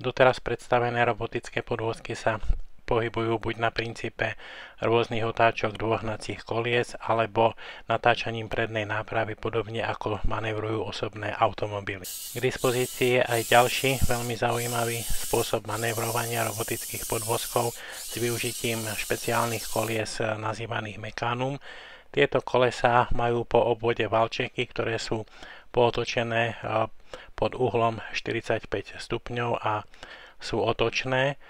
Doteraz predstavené robotické podvozky sa pohybujú buď na princípe rôznych otáčok dôhnacích kolies alebo natáčaním prednej nápravy podobne ako manevrujú osobné automobily. K dispozícii je aj ďalší veľmi zaujímavý spôsob manevrovania robotických podvozkov s využitím špeciálnych kolies nazývaných mekánum. Tieto kolesá majú po obvode valčeky, ktoré sú pootočené pod uhlom 45 stupňov a sú otočné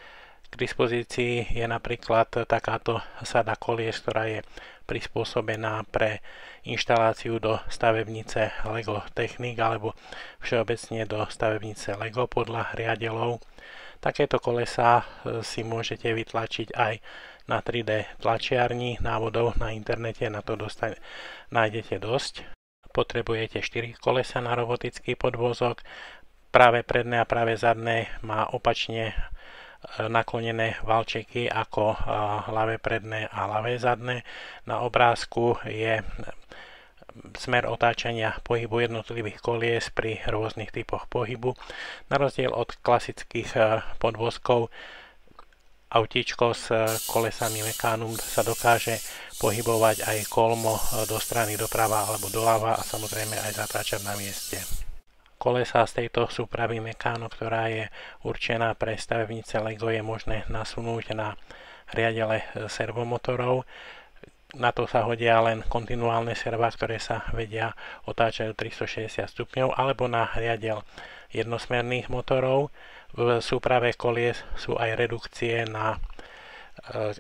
k dispozícii je napríklad takáto sada kolies, ktorá je prispôsobená pre inštaláciu do stavebnice LEGO Technik alebo všeobecne do stavebnice LEGO podľa riadelov. Takéto kolesa si môžete vytlačiť aj na 3D tlačiarni, návodov na internete, na to dostane, nájdete dosť. Potrebujete 4 kolesa na robotický podvozok, práve predné a práve zadné má opačne naklonené valčeky ako ľavé predné a ľavé zadné. Na obrázku je smer otáčania pohybu jednotlivých kolies pri rôznych typoch pohybu. Na rozdiel od klasických podvozkov autíčko s kolesami Mekánum sa dokáže pohybovať aj kolmo do strany doprava alebo doľava a samozrejme aj zatáčať na mieste kolesa z tejto súpravy Mekáno, ktorá je určená pre stavebnice LEGO, je možné nasunúť na riadele servomotorov. Na to sa hodia len kontinuálne serva, ktoré sa vedia otáčať 360 stupňov, alebo na riadel jednosmerných motorov. V súprave kolies sú aj redukcie na e,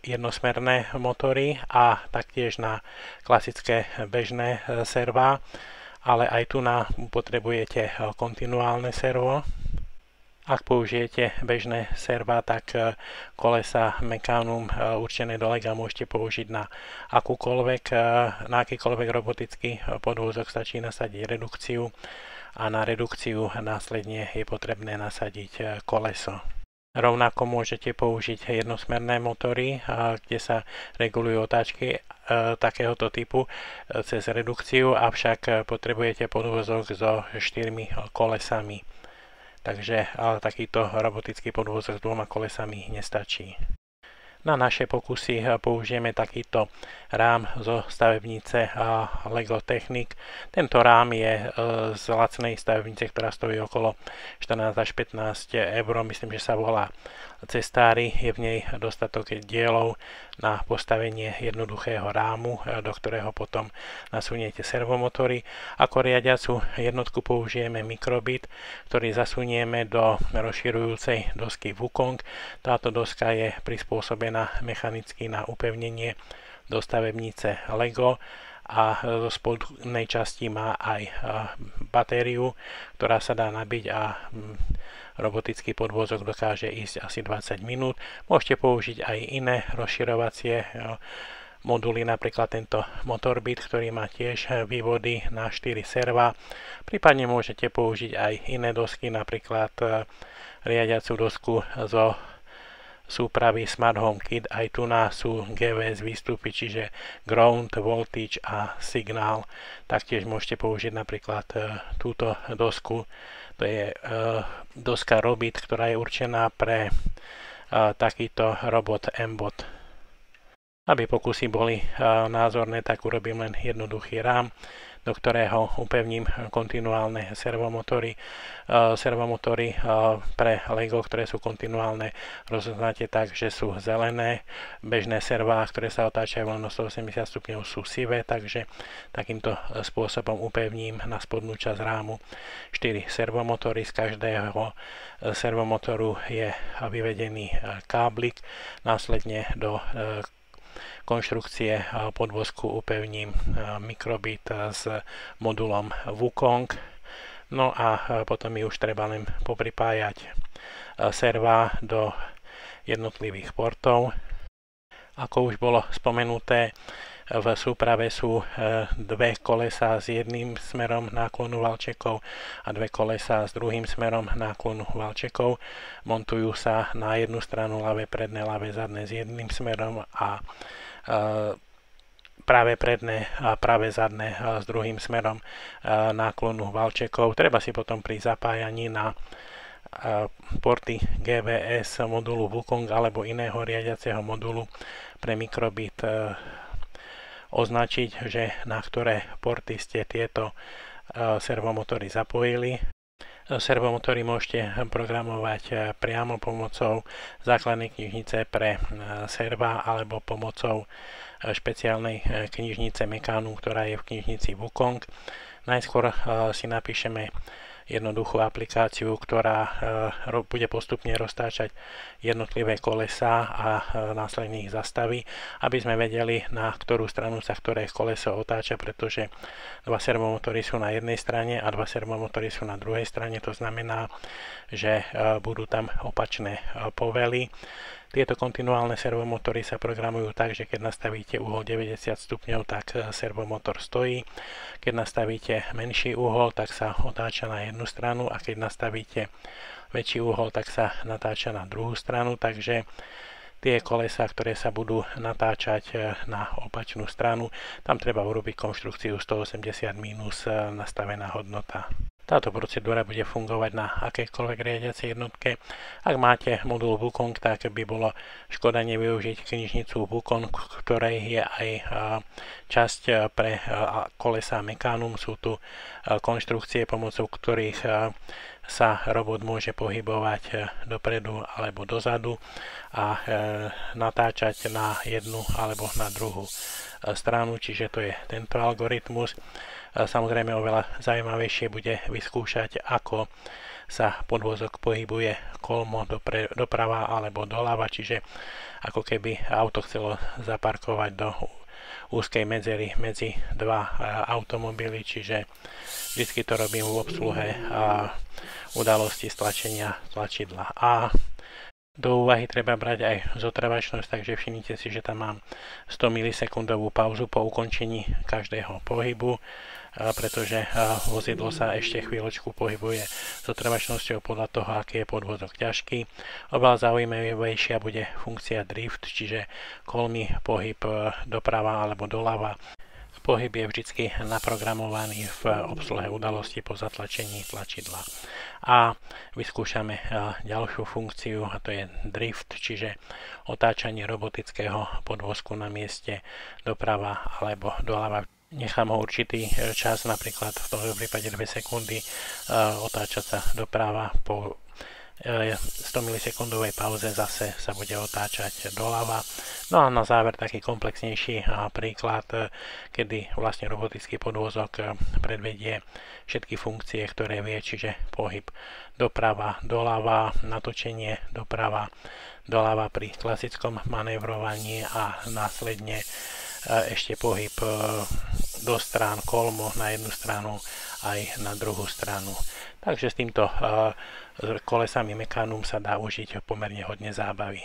jednosmerné motory a taktiež na klasické bežné e, servá ale aj tu na potrebujete eh, kontinuálne servo. Ak použijete bežné serva, tak kolesa Mecanum eh, určené do lega môžete použiť na akúkoľvek, na akýkoľvek robotický podvozok stačí nasadiť redukciu a na redukciu následne je potrebné nasadiť koleso. Rovnako môžete použiť jednosmerné motory, kde sa regulujú otáčky e, takéhoto typu e, cez redukciu, avšak potrebujete podvozok so štyrmi kolesami. Takže takýto robotický podvozok s dvoma kolesami nestačí. Na naše pokusy použijeme takýto rám zo stavebnice Lego Technic. Tento rám je eh, z lacnej stavebnice, ktorá stojí okolo 14 až 15 eur. Myslím, že sa volá cestári. Je v nej dostatok dielov na postavenie jednoduchého rámu, e, do ktorého potom nasuniete servomotory. Ako riadiacu jednotku použijeme mikrobit, ktorý zasunieme do rozširujúcej dosky Wukong. Táto doska je prispôsobená mechanicky na upevnenie do stavebnice LEGO a zo spodnej časti má aj e, batériu, ktorá sa dá nabiť a robotický podvozok dokáže ísť asi 20 minút. Môžete použiť aj iné rozširovacie moduly, napríklad tento motorbit, ktorý má tiež vývody na 4 serva. Prípadne môžete použiť aj iné dosky, napríklad riadiacu dosku zo súpravy Smart Home Kit. Aj tu nás sú GVS výstupy, čiže Ground, Voltage a Signál. Taktiež môžete použiť napríklad e, túto dosku to je uh, doska Robit, ktorá je určená pre uh, takýto robot Mbot. Aby pokusy boli názorné, tak urobím len jednoduchý rám do ktorého upevním kontinuálne servomotory. Servomotory pre LEGO, ktoré sú kontinuálne, rozoznáte tak, že sú zelené. Bežné servá, ktoré sa otáčajú len 180 stupňov, sú sivé, takže takýmto spôsobom upevním na spodnú časť rámu 4 servomotory. Z každého servomotoru je vyvedený káblik, následne do konštrukcie podvozku upevním mikrobit s modulom Wukong. No a potom mi už treba len popripájať serva do jednotlivých portov. Ako už bolo spomenuté, v súprave sú dve kolesa s jedným smerom náklonu valčekov a dve kolesa s druhým smerom náklonu valčekov. Montujú sa na jednu stranu ľavé predné, ľavé zadné s jedným smerom a práve predné a práve zadné s druhým smerom náklonu valčekov. Treba si potom pri zapájaní na porty GVS modulu Wukong alebo iného riadiaceho modulu pre mikrobit e, označiť, že na ktoré porty ste tieto e, servomotory zapojili. Servomotory môžete programovať priamo pomocou základnej knižnice pre serva alebo pomocou špeciálnej knižnice Mekánu, ktorá je v knižnici Wukong. Najskôr si napíšeme jednoduchú aplikáciu, ktorá e, bude postupne roztáčať jednotlivé kolesa a e, následne ich zastaví, aby sme vedeli, na ktorú stranu sa ktoré koleso otáča, pretože dva servomotory sú na jednej strane a dva servomotory sú na druhej strane. To znamená, že e, budú tam opačné povely. Tieto kontinuálne servomotory sa programujú tak, že keď nastavíte uhol 90 stupňov, tak e, servomotor stojí. Keď nastavíte menší uhol, tak sa otáča na jednu stranu a keď nastavíte väčší uhol, tak sa natáča na druhú stranu, takže tie kolesa, ktoré sa budú natáčať e, na opačnú stranu, tam treba urobiť konštrukciu 180 minus e, nastavená hodnota. Táto procedúra bude fungovať na akékoľvek riadiacej jednotke. Ak máte modul Wukong, tak by bolo škoda nevyužiť knižnicu Wukong, ktorej je aj časť pre kolesa Mekanum. Sú tu konštrukcie, pomocou ktorých sa robot môže pohybovať dopredu alebo dozadu a e, natáčať na jednu alebo na druhú stranu, čiže to je tento algoritmus. Samozrejme oveľa zaujímavejšie bude vyskúšať, ako sa podvozok pohybuje kolmo dopre, doprava alebo doľava, čiže ako keby auto chcelo zaparkovať do úzkej medzery medzi dva automobily, čiže vždy to robím v obsluhe udalosti stlačenia tlačidla A. Do úvahy treba brať aj zotravačnosť, takže všimnite si, že tam mám 100 milisekundovú pauzu po ukončení každého pohybu pretože vozidlo sa ešte chvíľočku pohybuje s otrvačnosťou podľa toho, aký je podvozok ťažký. Oveľa zaujímavejšia bude funkcia drift, čiže kolmy pohyb e, doprava alebo doľava pohyb je vždy naprogramovaný v obsluhe udalosti po zatlačení tlačidla. A vyskúšame ďalšiu funkciu a to je drift, čiže otáčanie robotického podvozku na mieste doprava alebo doľava nechám ho určitý e, čas, napríklad v tomto prípade 2 sekundy, e, otáčať sa doprava po 100 e, milisekundovej pauze zase sa bude otáčať doľava. No a na záver taký komplexnejší príklad, kedy vlastne robotický podvozok predvedie všetky funkcie, ktoré vie, čiže pohyb doprava, doľava, natočenie doprava, doľava pri klasickom manévrovaní a následne ešte pohyb do strán kolmo na jednu stranu aj na druhú stranu. Takže s týmto e, kolesami Mekanum sa dá užiť pomerne hodne zábavy.